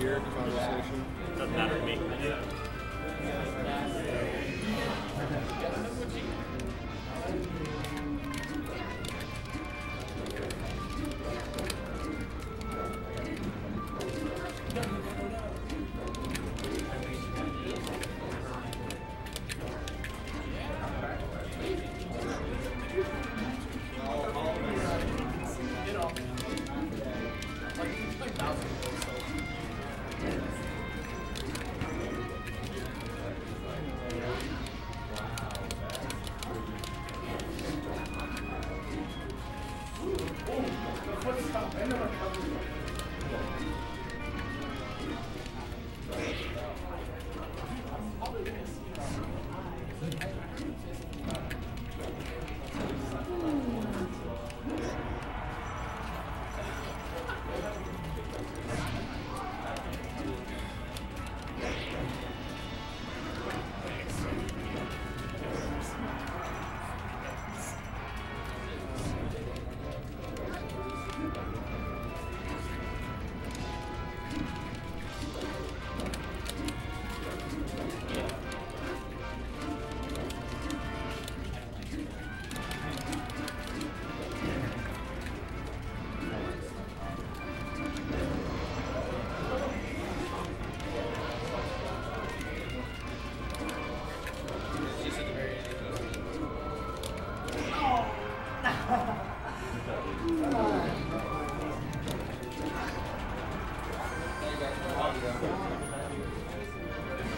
Here, conversation. Doesn't matter to me.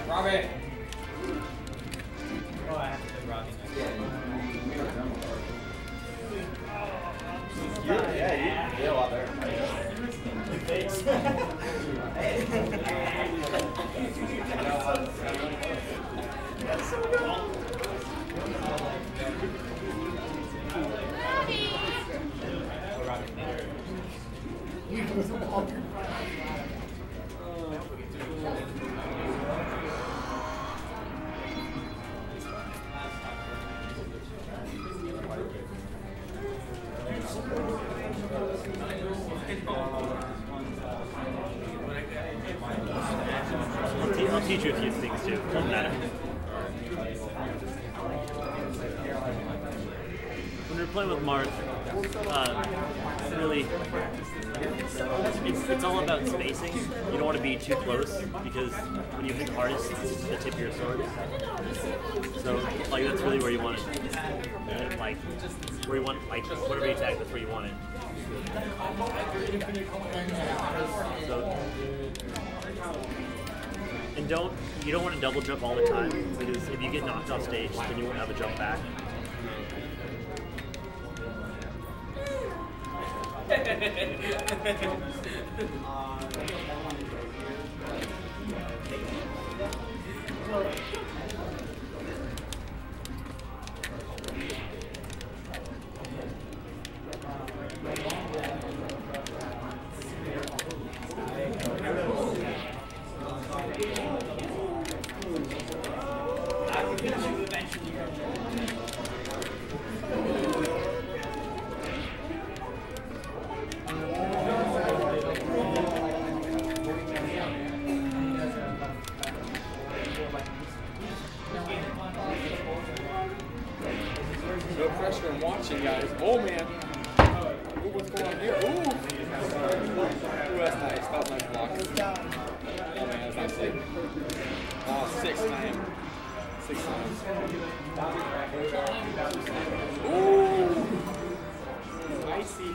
Robbie. Oh, I have to play Robbie next. Yeah, yeah, you feel out there. I'll, te- I'll teach you a few things too. Doesn't matter. When you're playing with Marth, uh, really, it's, it's all about spacing. You don't want to be too close because when you hit hardest, it's the tip of your sword. So, like, that's really where you want it. And, like, where you want, like, whatever you attack, that's where you want it. So, and don't you don't want to double jump all the time because if you get knocked off stage, then you won't have a jump back. On watching, guys. Oh, man. Uh, Ooh, what's going on here? Ooh. Ooh, that's nice. That was nice block. Oh, man, that's nicely. Oh, six time. Six times. Ooh. Icy.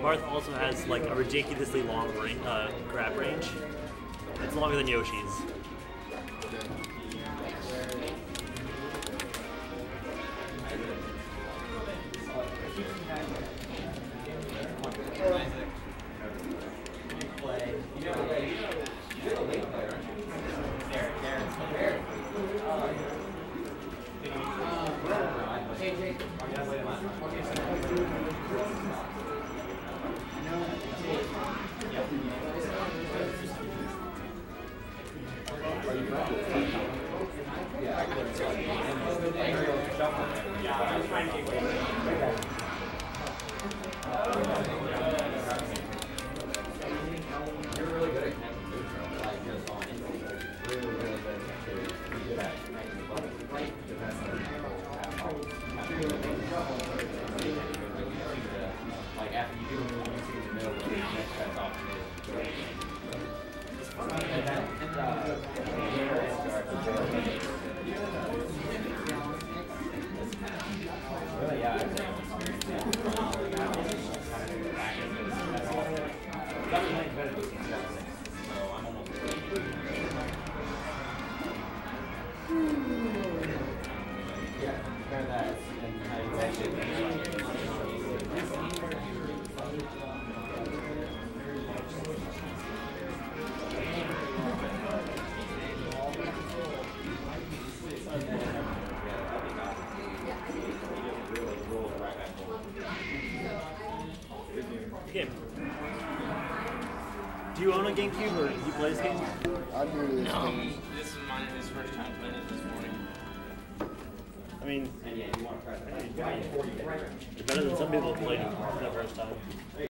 Marth also has like a ridiculously long uh, grab range. It's longer than Yoshi's. Yeah, compare that and how you actually. Do you own a GameCube or do you play this game? I do this No, thing. he, this is mine, his first time playing it this morning. I mean, And yeah, you want to try to. you're better than some people who played it for the first time.